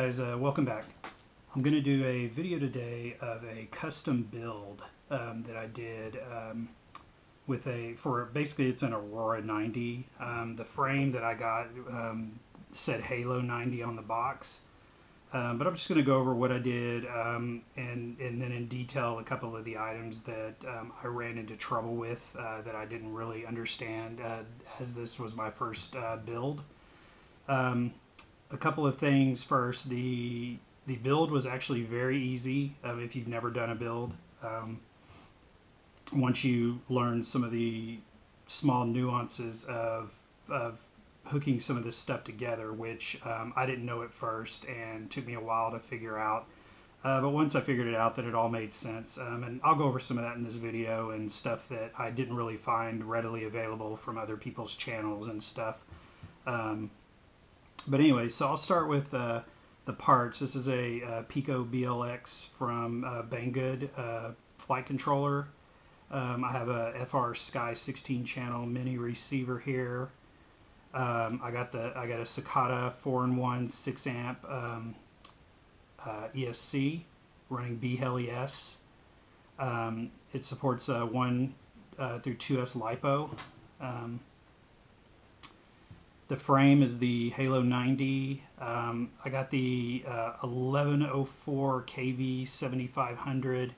guys, uh, welcome back. I'm going to do a video today of a custom build um, that I did um, with a, for basically it's an Aurora 90. Um, the frame that I got um, said Halo 90 on the box. Um, but I'm just going to go over what I did um, and, and then in detail a couple of the items that I ran into trouble with uh, that I didn't really understand uh, as this was my first uh, build. A couple of things first. The the build was actually very easy um, if you've never done a build. Um, once you learn some of the small nuances of of hooking some of this stuff together, which um, I didn't know at first and took me a while to figure out. Uh, but once I figured it out, that it all made sense. Um, and I'll go over some of that in this video and stuff that I didn't really find readily available from other people's channels and stuff. Um, but anyway, so I'll start with uh, the parts. This is a uh, Piko BLX from uh, Banggood uh, flight controller. Um, I have a FrSky 16 channel mini receiver here. Um, I got the I got a Cicada 4 in 1 6 amp um, uh, ESC running BLHeli-S. Um, it supports uh, 1 uh, through 2S LiPo. Um, the frame is the Halo 90. Um, I got the uh, 1104 KV 7500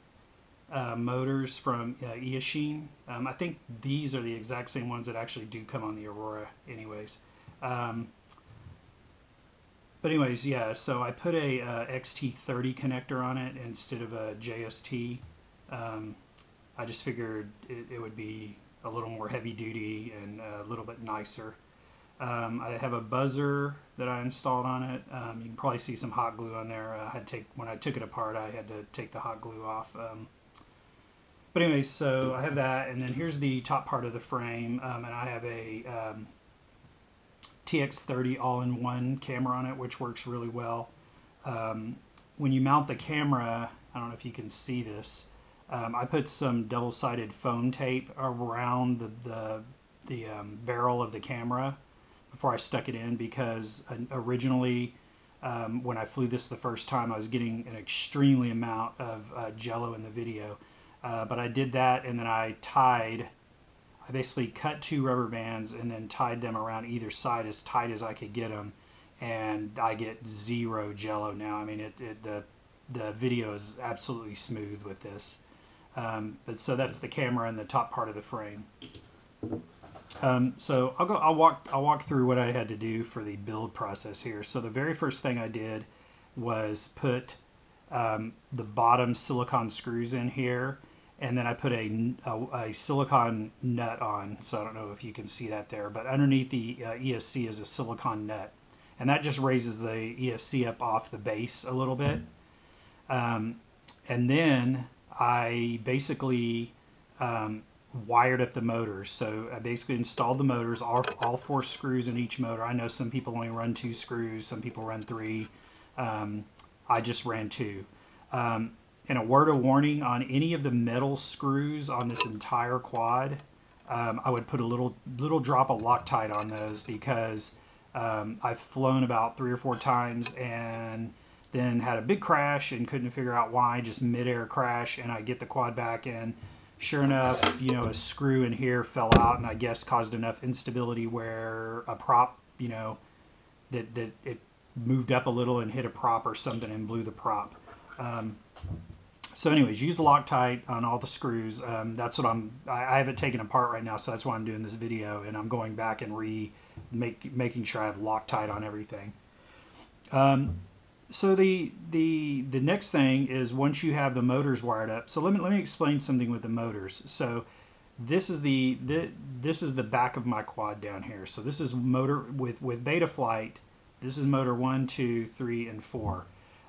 uh, motors from uh. Um, I think these are the exact same ones that actually do come on the Aurora anyways. Um, but anyways, yeah, so I put a uh, XT30 connector on it instead of a JST. Um, I just figured it, it, would be a little more heavy duty and a little bit nicer. Um, I have a buzzer that I installed on it. Um, you can probably see some hot glue on there. I had take when I took it apart. I had to take the hot glue off. Um, but anyway, so I have that, and then here's the top part of the frame, um, and I have a um, TX30 all-in-one camera on it, which works really well. Um, when you mount the camera, I don't know if you can see this. I put some double-sided foam tape around the the, the barrel of the camera before I stuck it in because originally um, when I flew this the first time I was getting an extremely amount of uh, jello in the video. Uh, but I did that and then I tied I basically cut two rubber bands and then tied them around either side as tight as I could get them and I get zero jello now. I mean it, it the the video is absolutely smooth with this. Um, but so that's the camera and the top part of the frame um, so I'll go. I'll walk. I'll walk through what I had to do for the build process here. So the very first thing I did was put um, the bottom silicon screws in here, and then I put a, a, a, silicon nut on. So I don't know if you can see that there, but underneath the uh, ESC is a silicon nut, and that just raises the ESC up off the base a little bit. Um, and then I basically um, wired up the motors. So I basically installed the motors, all, all four screws in each motor. I know some people only run two screws, some people run three. Um, I just ran two. Um, and a word of warning on any of the metal screws on this entire quad, um, I would put a little little drop of Loctite on those because um, I've flown about three or four times and then had a big crash and couldn't figure out why, just midair crash, and I get the quad back and Sure enough, you know, a screw in here fell out and I guess caused enough instability where a prop, you know, that, that it moved up a little and hit a prop or something and blew the prop. Um, so anyways, use Loctite on all the screws. Um, that's what I'm, I, I, have it taken apart right now, so that's why I'm doing this video, and I'm going back and re, make, making sure I have Loctite on everything. Um, so the the the next thing is once you have the motors wired up. So let me let me explain something with the motors. So this is the, the this is the back of my quad down here. So this is motor with with Betaflight. This is motor one, two, three, and four.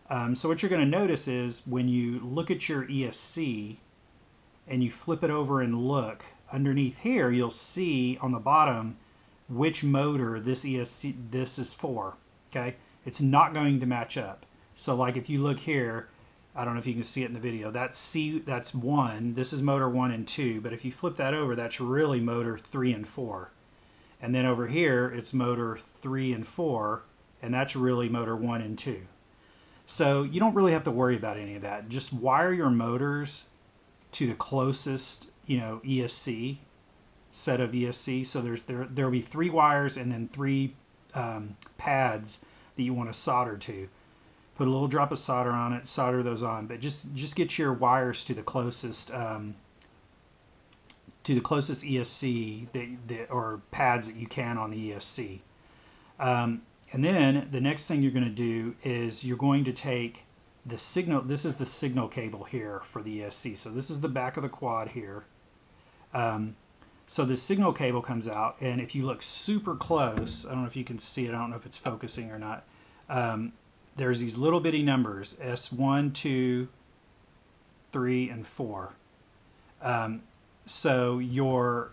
Um, so what you're going to notice is when you look at your ESC and you flip it over and look underneath here, you'll see on the bottom which motor this ESC this is for. Okay it's not going to match up. So like if you look here, I don't know if you can see it in the video, that's C, that's one, this is motor one and two, but if you flip that over, that's really motor three and four. And then over here, it's motor three and four, and that's really motor one and two. So you don't really have to worry about any of that. Just wire your motors to the closest, you know, ESC set of ESC. So there's there there will be three wires and then three um, pads that you want to solder to. Put a little drop of solder on it, solder those on, but just just get your wires to the closest um, to the closest ESC that, that or pads that you can on the ESC. Um, and then the next thing you're going to do is you're going to take the signal. This is the signal cable here for the ESC. So this is the back of the quad here. Um, so the signal cable comes out, and if you look super close, I don't know if you can see it. I don't know if it's focusing or not. Um, there's these little bitty numbers S1, 2, 3, and 4. Um, so your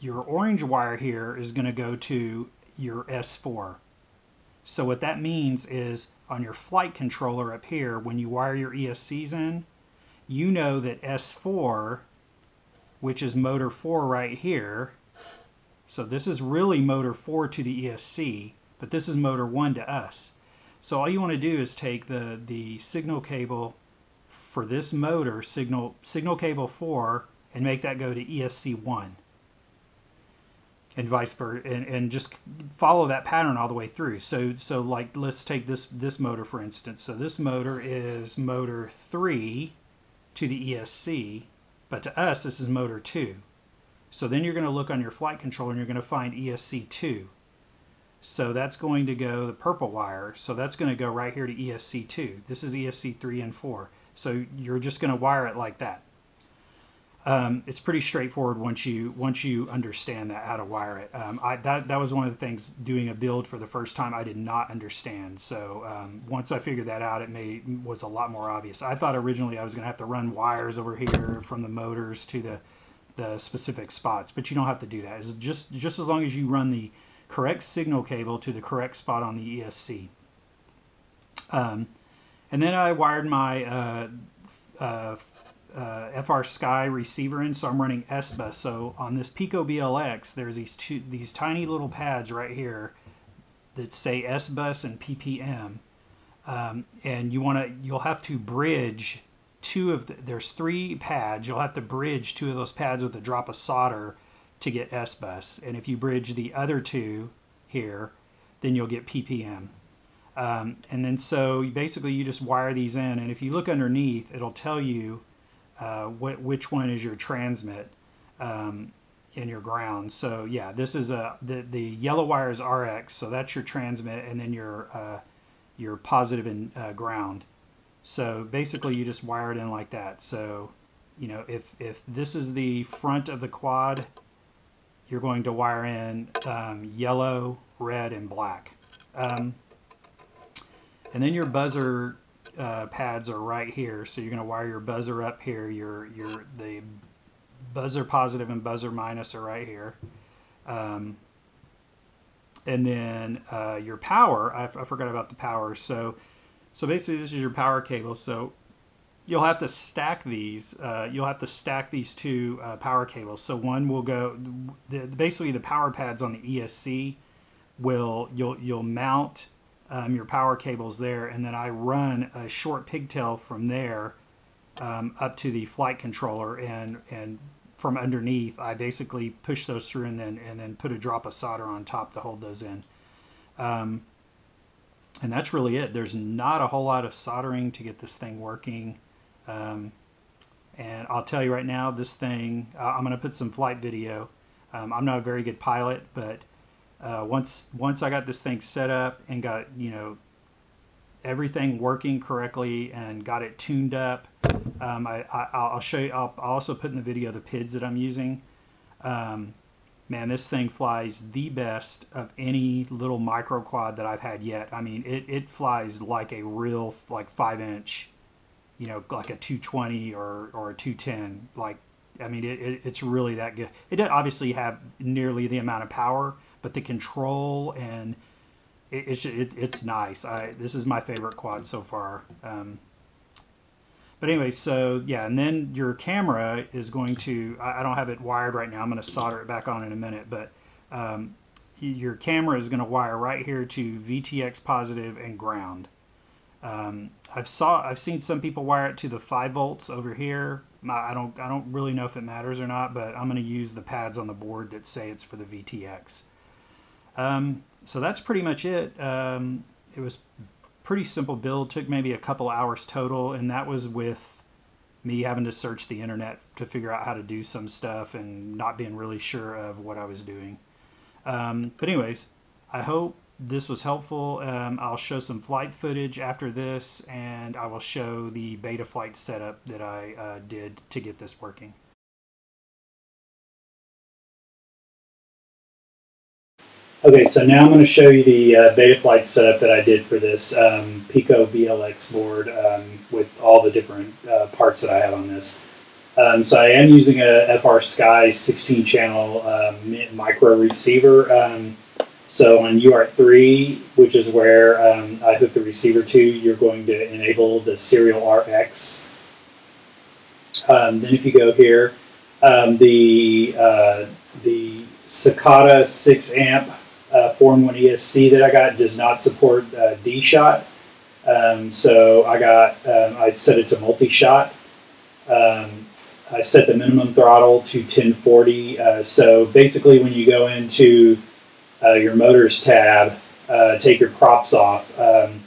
your orange wire here is going to go to your S4. So what that means is on your flight controller up here, when you wire your ESCs in, you know that S4, which is motor 4 right here, so this is really motor 4 to the ESC, but this is motor 1 to us. So all you want to do is take the, the signal cable for this motor, signal, signal cable 4, and make that go to ESC1 and vice versa and, and just follow that pattern all the way through. So so like let's take this this motor for instance. So this motor is motor 3 to the ESC but to us this is motor 2 so then you're going to look on your flight controller and you're going to find ESC2 so that's going to go the purple wire. So that's going to go right here to ESC2 this is ESC3 and 4 so you're just going to wire it like that um, it's pretty straightforward once you once you understand that how to wire it. Um, I, that that was one of the things doing a build for the first time I did not understand. So um, once I figured that out, it made was a lot more obvious. I thought originally I was going to have to run wires over here from the motors to the the specific spots, but you don't have to do that. It's just just as long as you run the correct signal cable to the correct spot on the ESC. Um, and then I wired my uh, uh, uh, FrSky receiver in, so I'm running S-Bus. So on this Piko BLX, there's these two these tiny little pads right here that say S-Bus and PPM, um, and you want to you'll have to bridge two of the, there's three pads. You'll have to bridge two of those pads with a drop of solder to get S-Bus, and if you bridge the other two here, then you'll get PPM. Um, and then so basically you just wire these in, and if you look underneath, it'll tell you uh, wh- which one is your transmit um, in your ground. So yeah, this is a the, the yellow wire is RX, so that's your transmit, and then your uh, your positive and uh, ground. So basically, you just wire it in like that. So you know, if if this is the front of the quad, you're going to wire in um, yellow, red, and black. Um, and then your buzzer uh, pads are right here. So you're going to wire your buzzer up here. Your your the buzzer positive and buzzer minus are right here. Um, and then uh, your power, I, I forgot about the power. So so basically this is your power cable. So you'll have to stack these. Uh, you'll have to stack these two uh, power cables. So one will go. The, basically, the power pads on the ESC will you'll you'll mount um, your power cables there, and then I run a short pigtail from there um, up to the flight controller, and and from underneath, I basically push those through, and then and then put a drop of solder on top to hold those in. Um, and that's really it. There's not a whole lot of soldering to get this thing working. Um, and I'll tell you right now, this thing, uh, I'm going to put some flight video. Um, I'm not a very good pilot, but uh, once once I got this thing set up and got you know everything working correctly and got it tuned up, um, I, I will show you. I'll, I'll, also put in the video the PIDs that I'm using. Um, man, this thing flies the best of any little micro quad that I've had yet. I mean, it, it flies like a real like five inch, you know, like a 220 or or a 210. Like, I mean, it, it it's really that good. It doesn't obviously have nearly the amount of power but the control and it, it's it, it's nice. I this is my favorite quad so far. Um, but anyway, so yeah, and then your camera is going to. I, I don't have it wired right now. I'm going to solder it back on in a minute, but um, your camera is going to wire right here to VTX positive and ground. Um, I've saw I've seen some people wire it to the five volts over here. I don't I don't really know if it matters or not, but I'm going to use the pads on the board that say it's for the VTX. Um, so that's pretty much it. Um, it was pretty simple build. Took maybe a couple hours total, and that was with me having to search the internet to figure out how to do some stuff and not being really sure of what I was doing. Um, but anyways, I hope this was helpful. Um, I'll show some flight footage after this, and I will show the Betaflight setup that I uh, did to get this working. Okay, so now I'm going to show you the uh, Betaflight setup that I did for this um, Piko BLX board um, with all the different uh, parts that I have on this. Um, so I am using a FrSky 16 channel um, micro receiver. Um, so on UART3, which is where um, I hook the receiver to, you're going to enable the serial RX. then if you go here, the uh, the Cicada 6 amp uh, 4 in 1 ESC that I got does not support uh, DShot. Um, so I got, um, I set it to Multishot. Um, I set the minimum throttle to 1040. Uh, so basically, when you go into uh, your motors tab, uh, take your props off, um,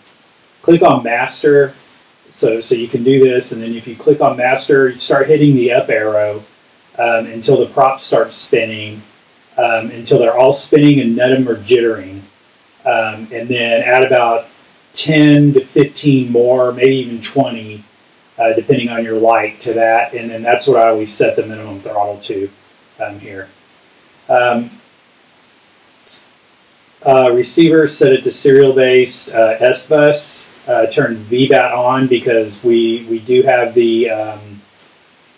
click on master. So, so you can do this, and then if you click on master, you start hitting the up arrow um, until the props start spinning um, until they're all spinning and none of them are jittering. Um, and then add about 10 to 15 more, maybe even 20, uh, depending on your light to that. And then that's what I always set the minimum throttle to um, here. Um, uh, receiver, set it to serial base uh, S-bus. Uh, turn VBAT on because we, we do have the um,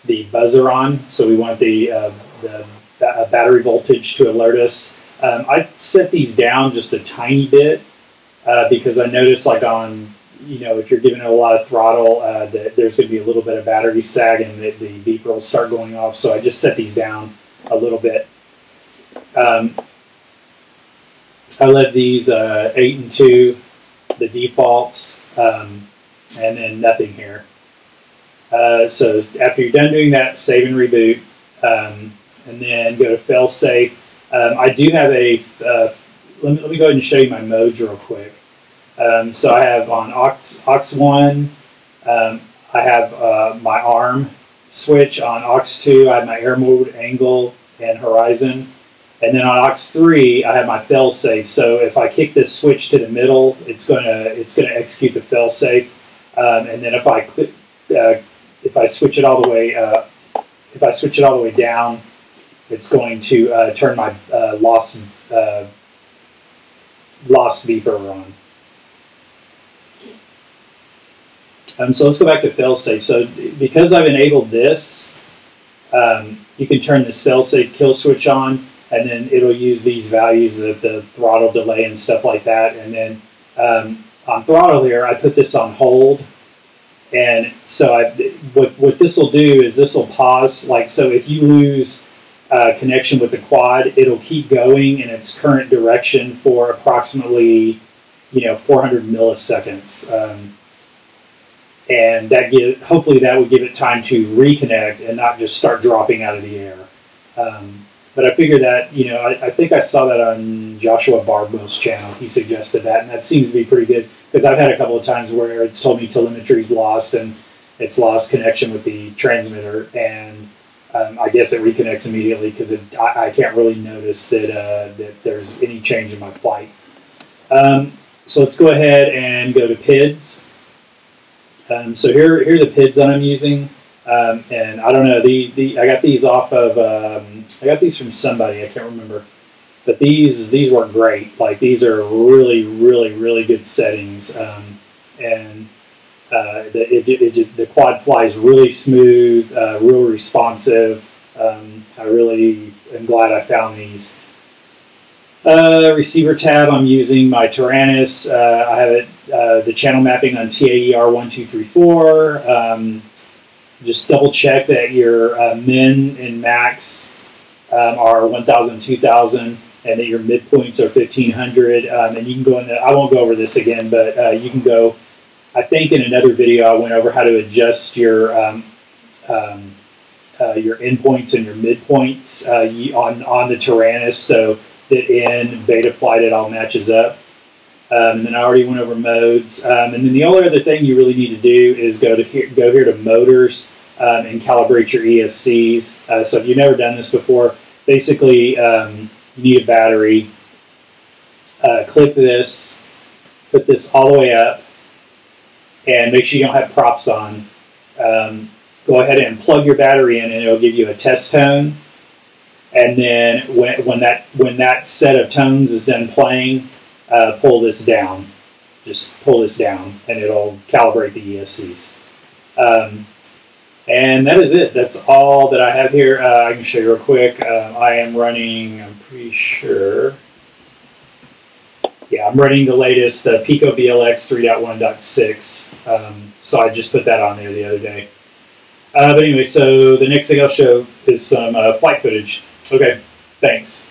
the buzzer on, so we want the, uh, the a battery voltage to alert us. Um, I set these down just a tiny bit uh, because I noticed like on, you know, if you're giving it a lot of throttle, uh, that there's going to be a little bit of battery sag and the, the beeper will start going off. So I just set these down a little bit. Um, I left these uh, 8 and 2, the defaults, um, and then nothing here. Uh, so after you're done doing that, save and reboot. Um, and then go to fail safe. Um, I do have a, uh, let, me, let me go ahead and show you my modes real quick. Um, so I have on aux, aux 1, um, I have uh, my arm switch. On aux 2, I have my air mode, angle, and horizon. And then on aux 3, I have my fail safe. So if I kick this switch to the middle, it's gonna it's gonna execute the fail safe. Um, and then if I click, uh, if I switch it all the way, uh, if I switch it all the way down, it's going to uh, turn my uh, loss uh, loss beeper on. Um, so let's go back to failsafe. So because I've enabled this, um, you can turn this failsafe kill switch on, and then it'll use these values, the, the throttle delay and stuff like that. And then um, on throttle here, I put this on hold. And so I, what, what this will do is this will pause. Like, so if you lose uh, connection with the quad, it'll keep going in its current direction for approximately, you know, 400 milliseconds. Um, and that give, hopefully that would give it time to reconnect and not just start dropping out of the air. Um, but I figure that, you know, I, I, think I saw that on Joshua Bardwell's channel. He suggested that, and that seems to be pretty good because I've had a couple of times where it's told me telemetry's lost and it's lost connection with the transmitter, and um, I guess it reconnects immediately because I, I, can't really notice that uh, that there's any change in my flight. Um, so let's go ahead and go to PIDs. Um, so here, here are the PIDs that I'm using. Um, and I don't know, the, the I got these off of, um, I got these from somebody, I can't remember. But these, these work great. Like these are really, really, really good settings. Um, and uh, the, it, it, the quad flies really smooth, uh, real responsive. Um, I really am glad I found these. Uh, receiver tab, I'm using my Taranis. Uh, I have it, uh, the channel mapping on TAER1234. Um, just double check that your uh, min and max um, are 1,000, 2,000 and that your midpoints are 1500 um, and you can go in there i won't go over this again but uh, you can go I think in another video I went over how to adjust your um, um, uh, your endpoints and your midpoints uh, on on the Taranis so that in Betaflight it all matches up. Um, and then I already went over modes. Um, and then the only other thing you really need to do is go to here, go here to motors um, and calibrate your ESCs. Uh, so if you've never done this before, basically um, you need a battery. Uh, click this, put this all the way up, and make sure you don't have props on. Um, go ahead and plug your battery in, and it'll give you a test tone. And then when, when that when that set of tones is done playing, uh, pull this down. Just pull this down, and it'll calibrate the ESCs. Um, and that is it. That's all that I have here. Uh, I can show you real quick. Uh, I am running, I'm pretty sure. Yeah, I'm running the latest uh, Piko BLX 3.1.6. Um, so I just put that on there the other day. Uh, but anyway, so the next thing I'll show is some uh, flight footage. Okay, thanks.